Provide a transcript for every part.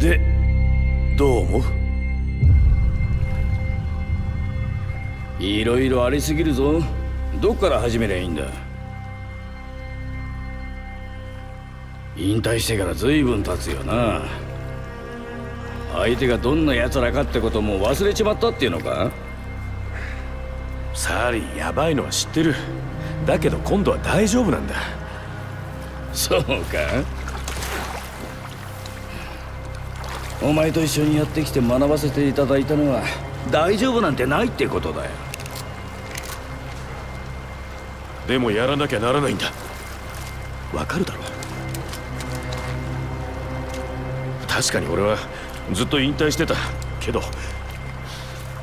でどう思う？いろいろありすぎるぞ。どっから始めりゃいいんだ？引退してから随分経つよな。相手がどんな奴らかってことも忘れちまったっていうのか？サーリーヤバいのは知ってる。だけど今度は大丈夫なんだ。そうかお前と一緒にやってきて学ばせていただいたのは大丈夫なんてないってことだよ。でもやらなきゃならないんだ。わかるだろ。確かに俺はずっと引退してた。けど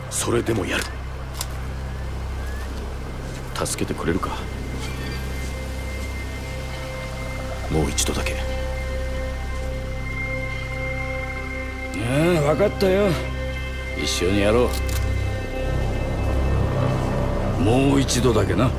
それでもやる。助けてくれるか。もう一度だけ分かったよ。一緒にやろう。もう一度だけな。